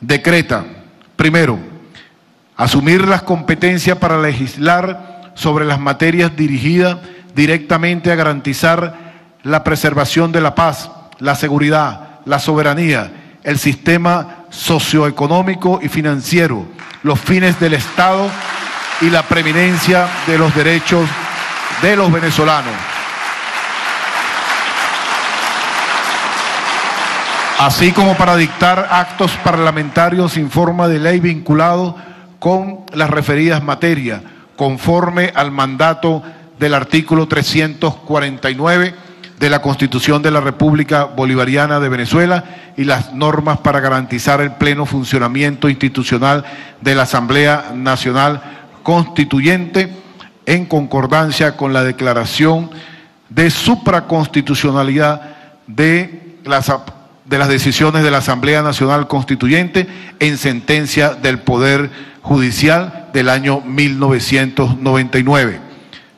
decreta, primero, asumir las competencias para legislar sobre las materias dirigidas directamente a garantizar la preservación de la paz, la seguridad, la soberanía, el sistema socioeconómico y financiero, los fines del Estado y la preeminencia de los derechos de los venezolanos. Así como para dictar actos parlamentarios sin forma de ley vinculados con las referidas materias, conforme al mandato del artículo 349 de la Constitución de la República Bolivariana de Venezuela y las normas para garantizar el pleno funcionamiento institucional de la Asamblea Nacional Constituyente en concordancia con la declaración de supraconstitucionalidad de las, de las decisiones de la Asamblea Nacional Constituyente en sentencia del Poder Judicial del año 1999.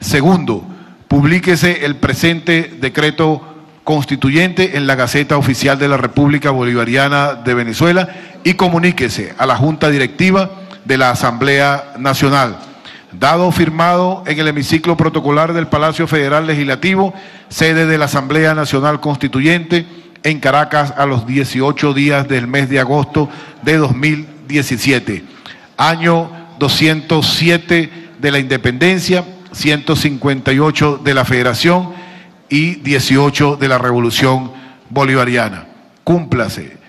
Segundo, publíquese el presente decreto constituyente en la Gaceta Oficial de la República Bolivariana de Venezuela y comuníquese a la Junta Directiva de la Asamblea Nacional dado firmado en el hemiciclo protocolar del Palacio Federal Legislativo, sede de la Asamblea Nacional Constituyente, en Caracas a los 18 días del mes de agosto de 2017. Año 207 de la Independencia, 158 de la Federación y 18 de la Revolución Bolivariana. Cúmplase